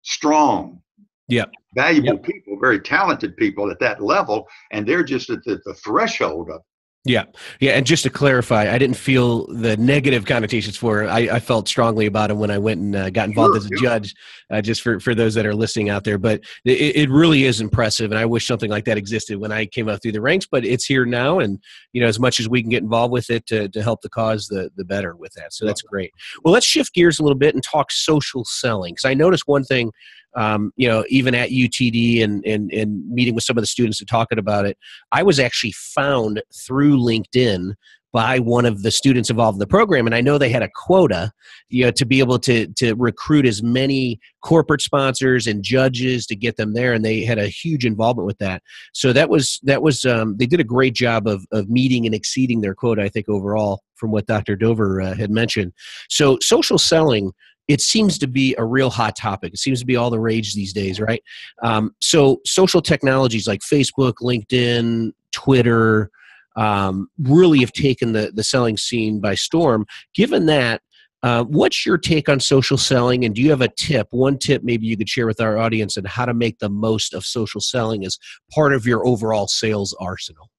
strong, yeah, valuable yep. people, very talented people at that level, and they're just at the, the threshold of yeah, yeah, and just to clarify, I didn't feel the negative connotations for it. I, I felt strongly about him when I went and uh, got involved sure, as a yeah. judge. Uh, just for for those that are listening out there, but it, it, really is impressive, and I wish something like that existed when I came up through the ranks. But it's here now, and you know, as much as we can get involved with it to to help the cause, the the better with that. So that's great. Well, let's shift gears a little bit and talk social selling because I noticed one thing um, you know, even at UTD and, and, and meeting with some of the students and talking about it, I was actually found through LinkedIn by one of the students involved in the program and i know they had a quota you know to be able to to recruit as many corporate sponsors and judges to get them there and they had a huge involvement with that. So that was that was um, they did a great job of of meeting and exceeding their quota i think overall from what dr dover uh, had mentioned. So social selling it seems to be a real hot topic. It seems to be all the rage these days, right? Um, so social technologies like Facebook, LinkedIn, Twitter um, really have taken the, the selling scene by storm. Given that, uh, what's your take on social selling? And do you have a tip, one tip maybe you could share with our audience on how to make the most of social selling as part of your overall sales arsenal?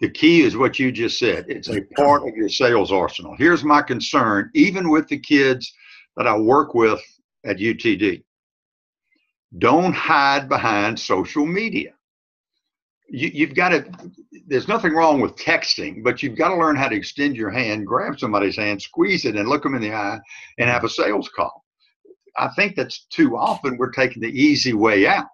The key is what you just said. It's a part of your sales arsenal. Here's my concern, even with the kids that I work with at UTD. Don't hide behind social media. You, have got to, there's nothing wrong with texting, but you've got to learn how to extend your hand, grab somebody's hand, squeeze it, and look them in the eye and have a sales call. I think that's too often we're taking the easy way out.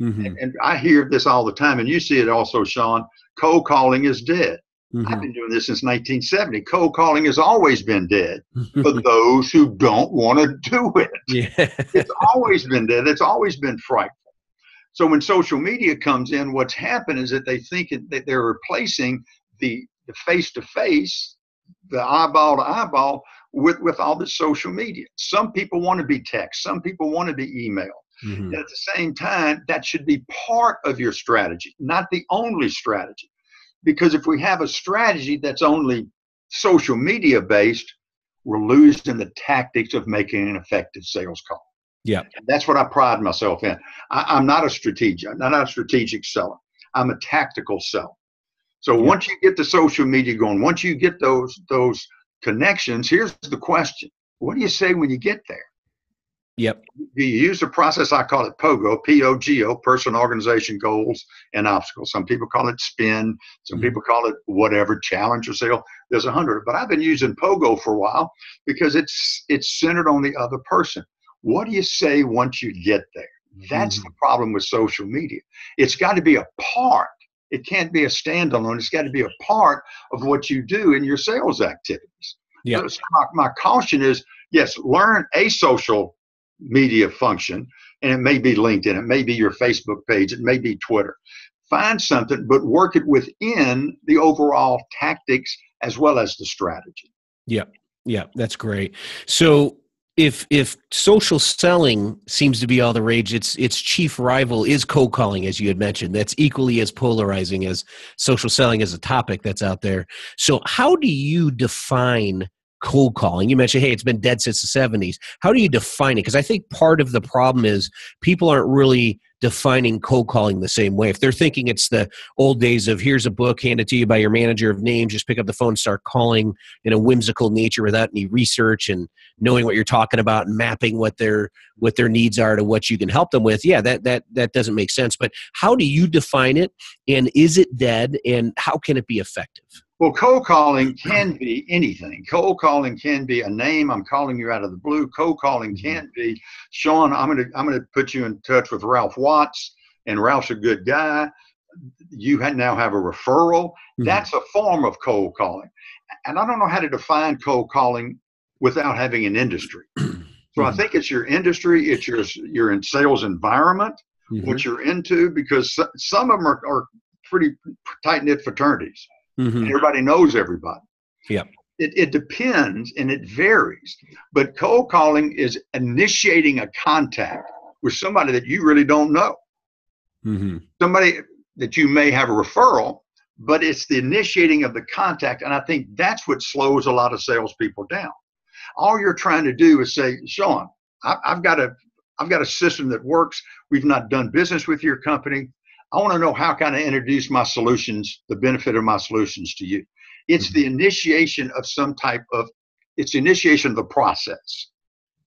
Mm-hmm. And, and I hear this all the time, and you see it also, Sean. Cold calling is dead. Mm-hmm. I've been doing this since 1970. Cold calling has always been dead for those who don't want to do it. Yeah. it's always been dead. It's always been frightful. So when social media comes in, what's happened is that they think that they're replacing the the face to face, the eyeball to eyeball, with, with all the social media. Some people want to be text, some people want to be email. Mm-hmm. At the same time, that should be part of your strategy, not the only strategy. Because if we have a strategy that's only social media based, we're losing the tactics of making an effective sales call. Yeah. And that's what I pride myself in. I, am not a strategic, I'm not a strategic seller. I'm a tactical seller. So yeah. once you get the social media going, once you get those those connections, here's the question. What do you say when you get there? Yep. You use the process, I call it POGO, P O G O, person, organization, goals, and obstacles. Some people call it SPIN, some mm-hmm. people call it whatever, Challenger Sale. There's a hundred, but I've been using POGO for a while because it's it's centered on the other person. What do you say once you get there? That's mm-hmm. the problem with social media. It's got to be a part. It can't be a standalone. It's got to be a part of what you do in your sales activities. Yeah. So my, my caution is yes, learn a social media function, and it may be LinkedIn, it may be your Facebook page, it may be Twitter. Find something, but work it within the overall tactics as well as the strategy. Yeah, yeah, that's great. So if if social selling seems to be all the rage, its its chief rival is cold calling, as you had mentioned. That's equally as polarizing as social selling as a topic that's out there. So, how do you define cold calling. You mentioned, hey, it's been dead since the 70s. How do you define it? Because I think part of the problem is people aren't really defining cold calling the same way. If they're thinking it's the old days of here's a book handed to you by your manager of names, just pick up the phone, start calling in a whimsical nature without any research and knowing what you're talking about and mapping what their what their needs are to what you can help them with. Yeah, that that that doesn't make sense. But how do you define it? And is it dead? And how can it be effective? Well, cold calling can be anything. Cold calling can be a name. I'm calling you out of the blue. Cold calling mm-hmm. can be, Sean. I'm gonna I'm gonna put you in touch with Ralph Watts, and Ralph's a good guy. You now have a referral. Mm-hmm. That's a form of cold calling, and I don't know how to define cold calling without having an industry. So mm-hmm. I think it's your industry. It's your your in sales environment, mm-hmm. what you're into, because some of them are, are pretty tight knit fraternities. Mm-hmm. Everybody knows everybody. Yeah. It, it depends and it varies. But cold calling is initiating a contact with somebody that you really don't know. Mm-hmm. Somebody that you may have a referral, but it's the initiating of the contact. And I think that's what slows a lot of salespeople down. All you're trying to do is say, Sean, I, I've got a I've got a system that works. We've not done business with your company. I want to know how can I introduce my solutions, the benefit of my solutions to you. It's mm-hmm. the initiation of some type of, it's the initiation of the process.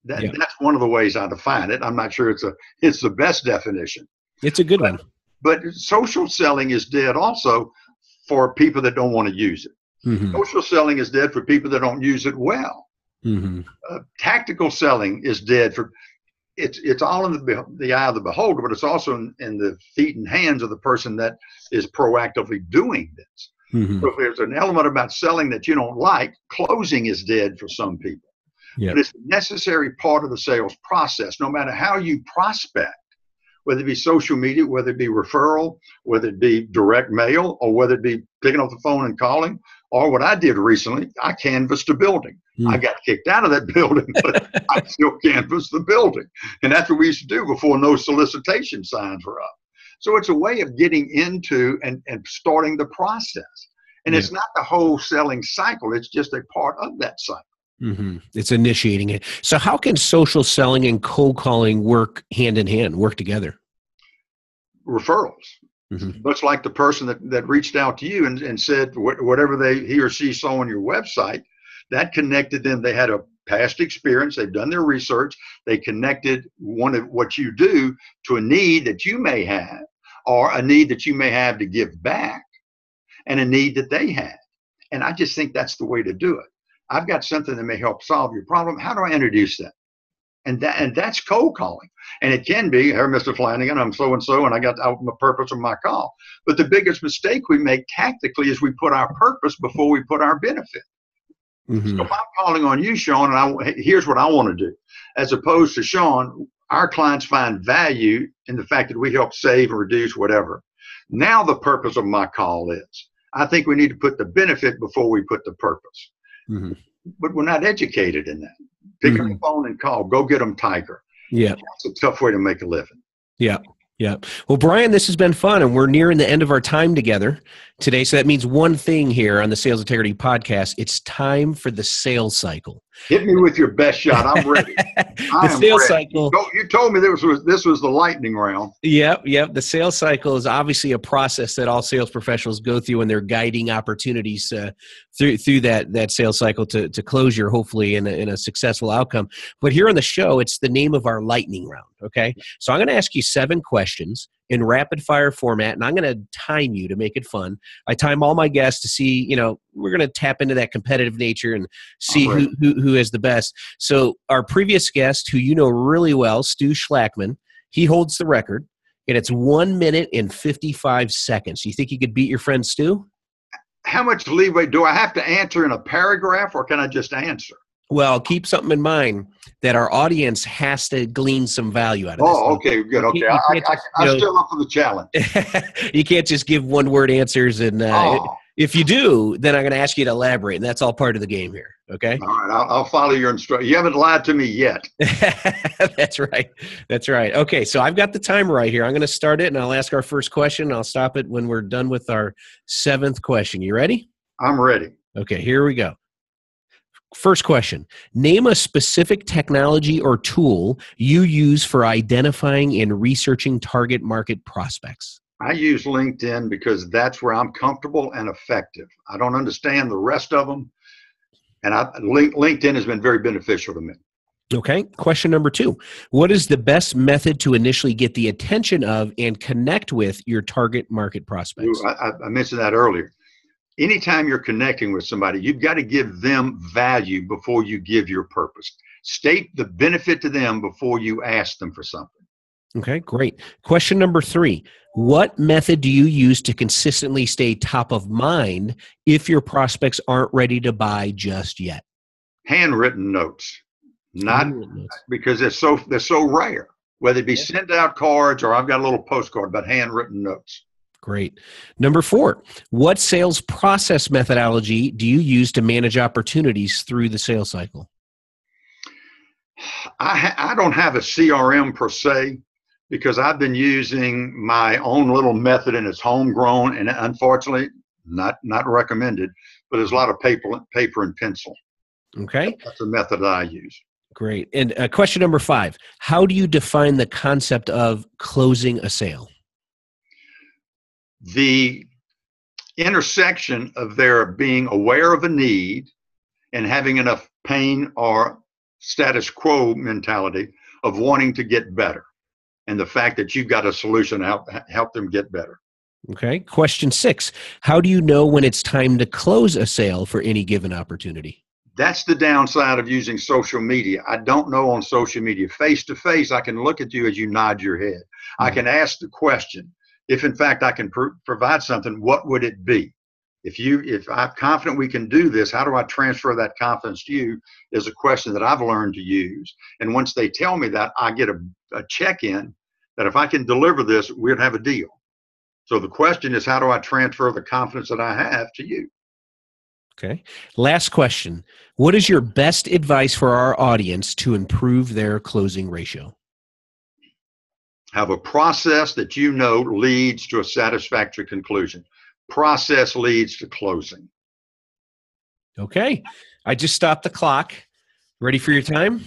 That, yeah. That's one of the ways I define it. I'm not sure it's a it's the best definition. It's a good but, one. But social selling is dead also for people that don't want to use it. Mm-hmm. Social selling is dead for people that don't use it well. Mm-hmm. Uh, tactical selling is dead for it's it's all in the the eye of the beholder, but it's also in, in the feet and hands of the person that is proactively doing this. Mm-hmm. So if there's an element about selling that you don't like, closing is dead for some people. Yep. But it's a necessary part of the sales process, no matter how you prospect, whether it be social media, whether it be referral, whether it be direct mail, or whether it be picking up the phone and calling, or what I did recently, I canvassed a building. I got kicked out of that building, but I still canvassed the building. And that's what we used to do before no solicitation signs were up. So it's a way of getting into and, and starting the process. And yeah. it's not the whole selling cycle, it's just a part of that cycle. Mm-hmm. It's initiating it. So, how can social selling and cold calling work hand in hand, work together? Referrals. Mm-hmm. Much like the person that, that reached out to you and, and said wh- whatever they he or she saw on your website, that connected them. They had a past experience. They've done their research. They connected one of what you do to a need that you may have, or a need that you may have to give back, and a need that they had. And I just think that's the way to do it. I've got something that may help solve your problem. How do I introduce that? And that and that's cold calling. And it can be, hey, Mr. Flanagan, I'm so and so, and I got out my purpose of my call. But the biggest mistake we make tactically is we put our purpose before we put our benefit. Mm-hmm. So if I'm calling on you, Sean, and I here's what I want to do, as opposed to Sean, our clients find value in the fact that we help save and reduce whatever. Now the purpose of my call is, I think we need to put the benefit before we put the purpose. Mm-hmm. But we're not educated in that. Pick mm-hmm. up the phone and call. Go get them Tiger. Yeah, it's a tough way to make a living. Yeah. Yeah. Well, Bryan, this has been fun, and we're nearing the end of our time together today. So that means one thing here on the Sales Integrity Podcast it's time for the sales cycle. Hit me with your best shot. I'm ready. the sales ready. cycle. You told me this was this was the lightning round. Yep, yep. The sales cycle is obviously a process that all sales professionals go through when they're guiding opportunities uh, through through that that sales cycle to to closure, hopefully in a, in a successful outcome. But here on the show, it's the name of our lightning round. Okay, so I'm going to ask you seven questions in rapid fire format and i'm going to time you to make it fun. I time all my guests to see you know we're going to tap into that competitive nature and see right. who, who, who is the best. So our previous guest who you know really well stu schlackman he holds the record and it's one minute and 55 seconds. You think you could beat your friend stu? How much leeway do i have to answer in a paragraph or can i just answer well, keep something in mind that our audience has to glean some value out of this. Oh, okay, good. Okay, you I, I, I, am still up for the challenge. you can't just give one word answers. And uh, oh. if you do, then I'm going to ask you to elaborate. And that's all part of the game here. Okay. All right. I'll, I'll follow your instructions. You haven't lied to me yet. that's right. That's right. Okay. So I've got the timer right here. I'm going to start it and I'll ask our first question. I'll stop it when we're done with our seventh question. You ready? I'm ready. Okay. Here we go. First question Name a specific technology or tool you use for identifying and researching target market prospects. I use LinkedIn because that's where I'm comfortable and effective. I don't understand the rest of them. And I, LinkedIn has been very beneficial to me. Okay. Question number two What is the best method to initially get the attention of and connect with your target market prospects? I, I mentioned that earlier anytime you're connecting with somebody, you've got to give them value before you give your purpose. State the benefit to them before you ask them for something. Okay, great. Question number three What method do you use to consistently stay top of mind if your prospects aren't ready to buy just yet? Handwritten notes, not Handwritten notes. because they're so they're so rare. Whether it be yeah. send out cards or I've got a little postcard, but handwritten notes. Great. Number four, what sales process methodology do you use to manage opportunities through the sales cycle? I, I don't have a CRM per se because I've been using my own little method and it's homegrown and unfortunately not not recommended, but there's a lot of paper paper and pencil. Okay. That's the method that I use. Great. And uh, question number five How do you define the concept of closing a sale? The intersection of their being aware of a need and having enough pain or status quo mentality of wanting to get better and the fact that you've got a solution to help, help them get better. Okay question six. How do you know when it's time to close a sale for any given opportunity? That's the downside of using social media. I don't know on social media. Face to face i can look at you as you nod your head. Mm-hmm. i can ask the question if in fact I can pr- provide something, what would it be? If you, if I'm confident we can do this, how do I transfer that confidence to you? Is a question that I've learned to use. And once they tell me that, I get a, a check in that if I can deliver this, we'd have a deal. So the question is, how do I transfer the confidence that I have to you? Okay. Last question. What is your best advice for our audience to improve their closing ratio? Have a process that you know leads to a satisfactory conclusion. Process leads to closing. Okay. I just stopped the clock. Ready for your time?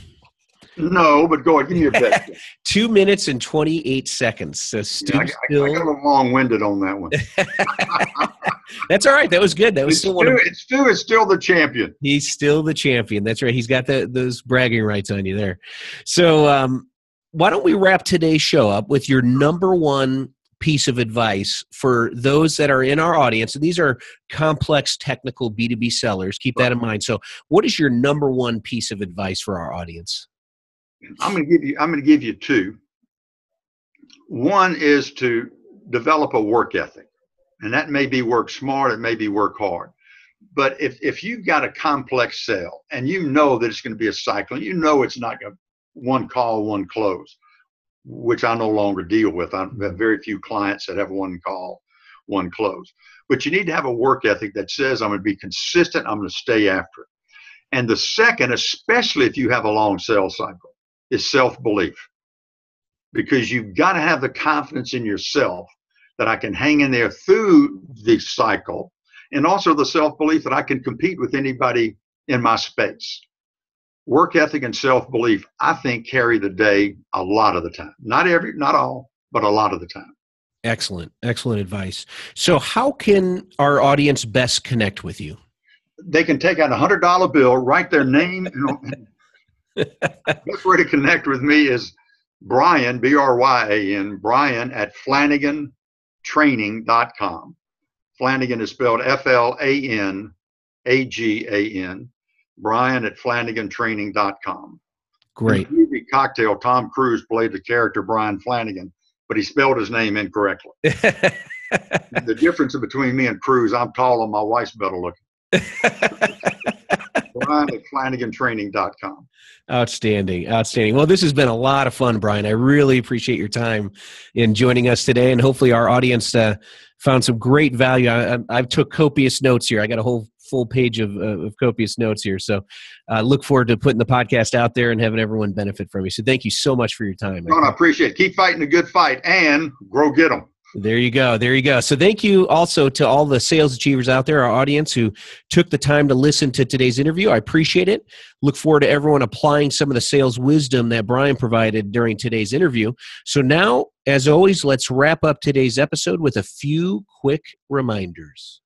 No, but go ahead. Give me a best. Two minutes and 28 seconds. So yeah, I, still... I, got a little long winded on that one. That's all right. That was good. That was it's still Stu, of... Stu is still the champion. He's still the champion. That's right. He's got the, those bragging rights on you there. So, um, why don't we wrap today's show up with your number one piece of advice for those that are in our audience? And these are complex technical b2b sellers. Keep that in mind. So what is your number one piece of advice for our audience? I'm going to give you i'm going to give you two. One is to develop a work ethic and that may be work smart it may be work hard. But if if you've got a complex sale and you know that it's going to be a cycle you know it's not going to one call, one close, which I no longer deal with. I have very few clients that have one call, one close. But you need to have a work ethic that says, I'm going to be consistent, I'm going to stay after it. And the second, especially if you have a long sales cycle, is self belief. Because you've got to have the confidence in yourself that I can hang in there through the cycle, and also the self belief that I can compete with anybody in my space. Work ethic and self belief, I think, carry the day a lot of the time. Not every, not all, but a lot of the time. Excellent, excellent advice. So, how can our audience best connect with you? They can take out a hundred dollar bill, write their name. And best way to connect with me is Bryan B R Y A N Bryan at FlanaganTraining.com. Flanagan is spelled F L A N A G A N. Bryan at FlanaganTraining.com. Great. In the movie Cocktail, Tom Cruise played the character Brian Flanagan but he spelled his name incorrectly. the difference between me and Cruise, I'm tall and my wife's better looking. Bryan at FlanaganTraining.com. Outstanding. Outstanding. Well, this has been a lot of fun, Bryan. I really appreciate your time in joining us today, and hopefully our audience uh, found some great value. I, I, have took copious notes here. I got a whole full page of, uh, of copious notes here. So uh, look forward to putting the podcast out there and having everyone benefit from you. So thank you so much for your time. Ron, I appreciate it. Keep fighting a good fight and grow get them. There you go. There you go. So thank you also to all the sales achievers out there, our audience who took the time to listen to today's interview. I appreciate it. Look forward to everyone applying some of the sales wisdom that Bryan provided during today's interview. So now, as always, let's wrap up today's episode with a few quick reminders.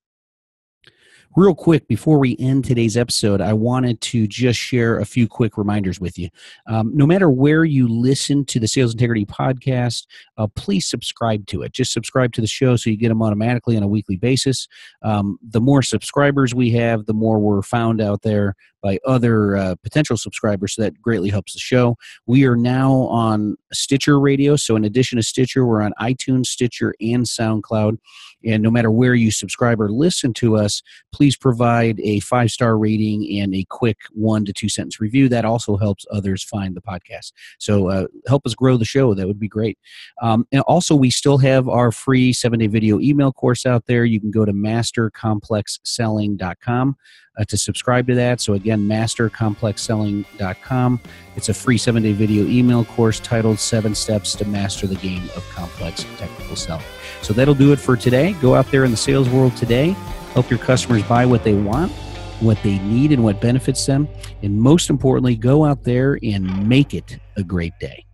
Real quick, before we end today's episode, I wanted to just share a few quick reminders with you. Um, no matter where you listen to the Sales Integrity Podcast, uh, please subscribe to it. Just subscribe to the show so you get them automatically on a weekly basis. Um, the more subscribers we have, the more we're found out there by other uh, potential subscribers. So that greatly helps the show. We are now on Stitcher Radio. So, in addition to Stitcher, we're on iTunes, Stitcher, and SoundCloud. And no matter where you subscribe or listen to us, please provide a five star rating and a quick one to two sentence review. That also helps others find the podcast. So, uh, help us grow the show. That would be great. Um, and also, we still have our free seven day video email course out there. You can go to mastercomplexselling.com uh, to subscribe to that. So, again, mastercomplexselling.com. It's a free seven day video email course titled Seven Steps to Master the Game of Complex Technical Selling. So, that'll do it for today. Go out there in the sales world today, help your customers buy what they want, what they need, and what benefits them. And most importantly, go out there and make it a great day.